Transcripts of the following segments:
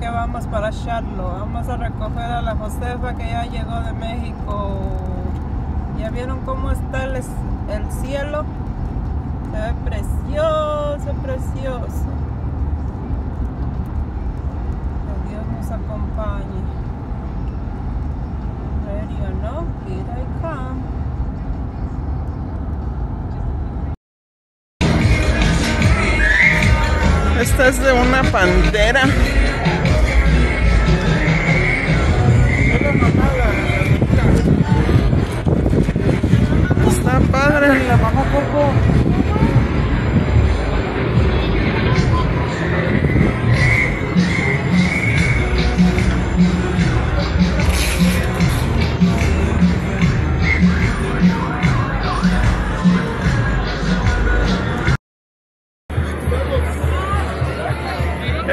que vamos para Charlo. Vamos a recoger a la Josefa que ya llegó de México. ¿Ya vieron cómo está el, el cielo? Se ve precioso, precioso. Que Dios nos acompañe. Ready or no, here I come. Esta es de una pantera.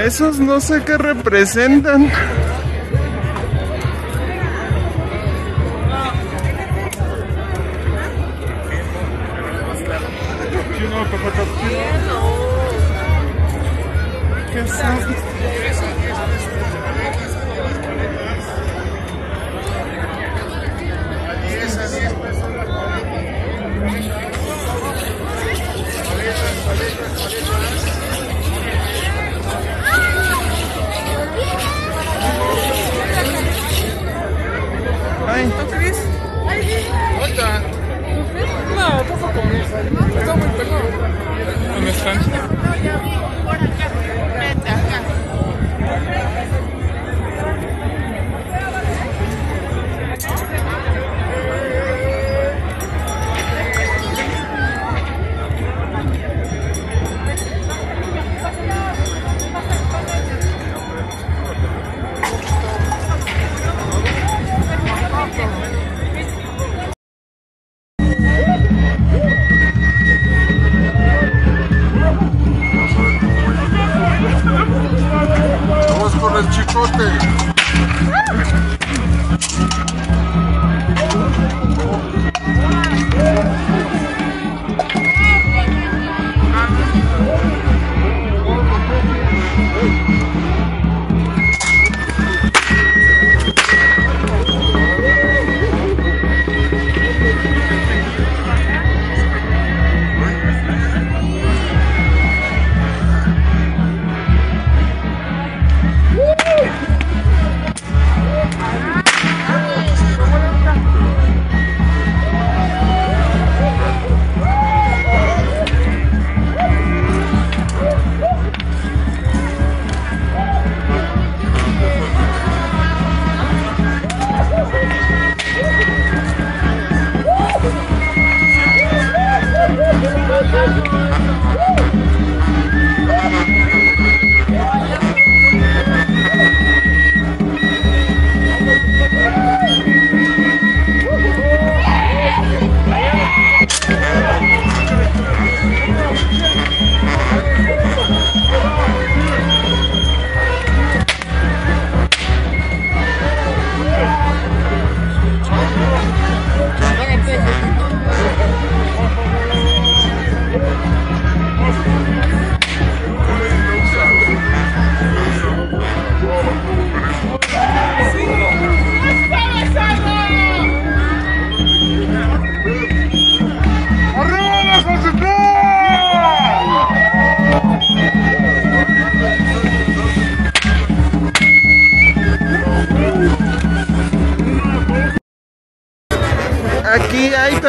Esos no sé qué representan. ¿Qué son?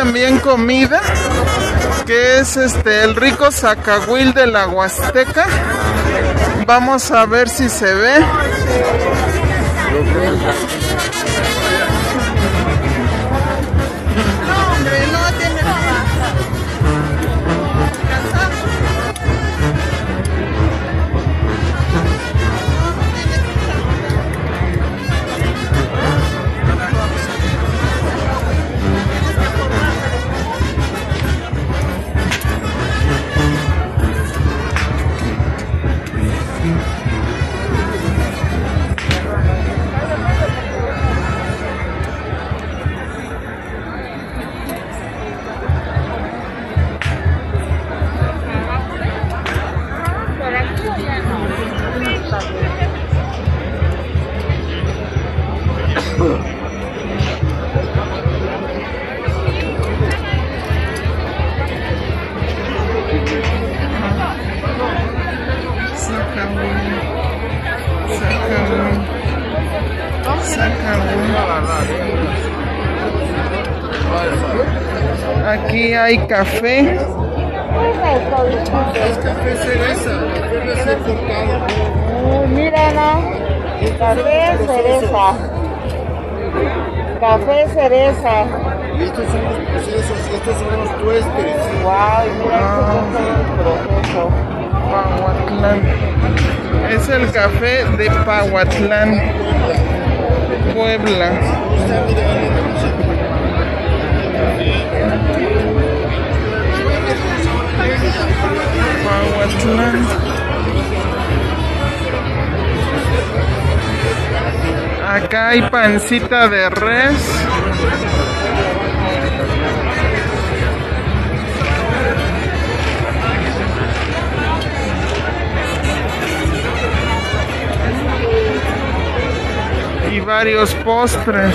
También comida, que es este el rico zacahuil de la Huasteca. Vamos a ver si se ve. Aquí hay café. Es café cereza, café. Mira, café cereza. Café cereza. Y estos son los procesos, estos son los tuestes. Wow, mira este es el proceso. Pahuatlán. Es el café de Pahuatlán, Puebla. Acá hay pancita de res. Varios postres.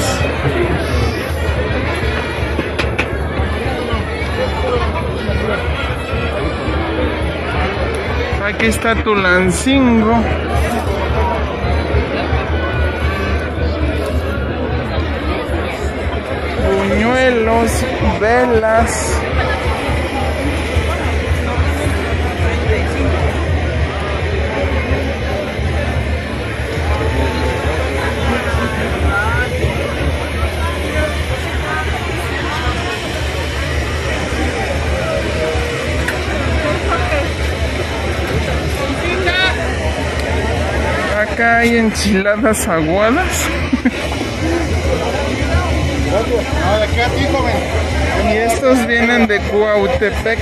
Aquí está Tulancingo. Buñuelos, velas. Hay enchiladas aguadas. Y estos vienen de Cuautepec.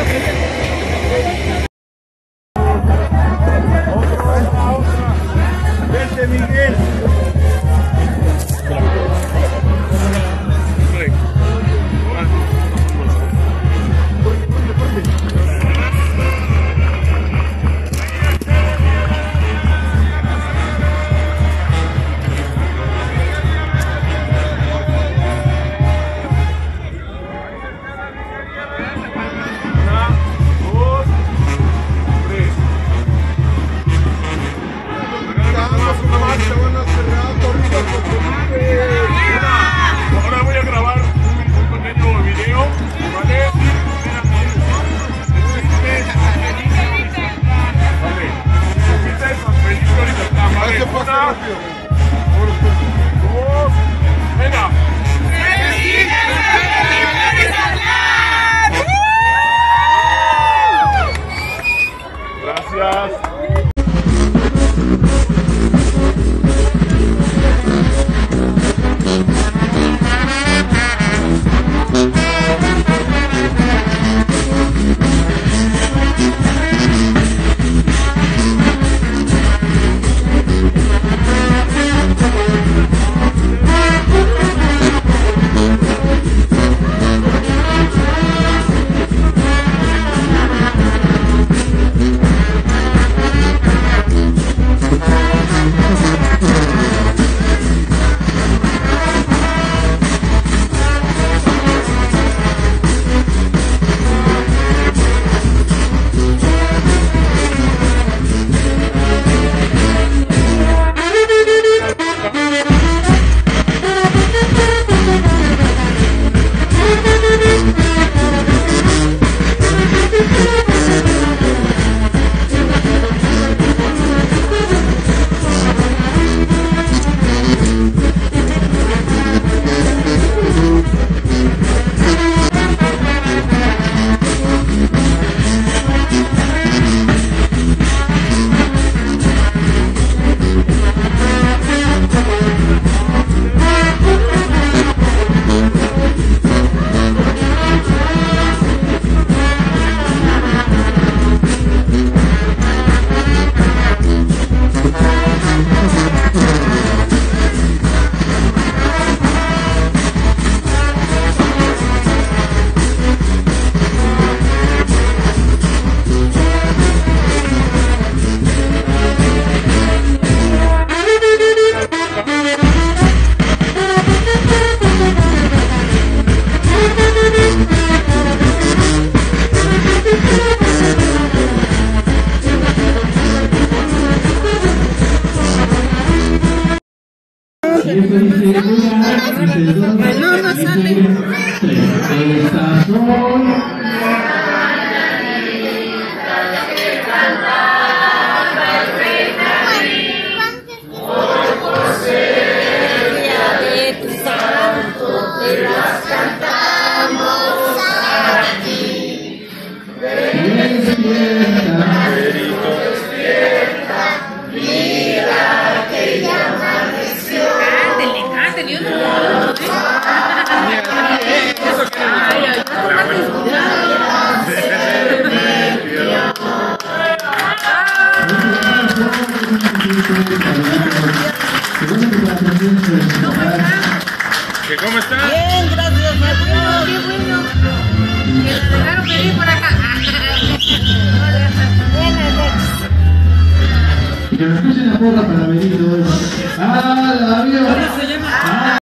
No, no sale.